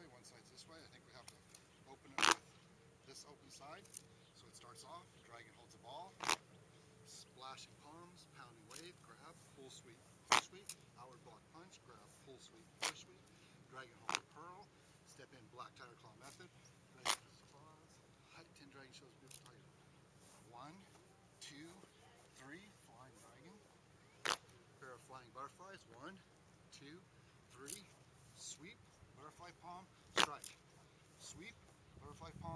way, one side's this way. I think we have to open it with this open side. So it starts off, dragon holds a ball, splashing palms, pounding wave, grab, pull sweep, push sweep, outward block punch, grab, pull sweep, push sweep, dragon hold pearl, step in black tiger claw method, dragon claws, height 10 dragon shows beautiful tiger. One, two, three, flying dragon, pair of flying butterflies, one, two, three, sweep, butterfly palm, strike, sweep, butterfly palm,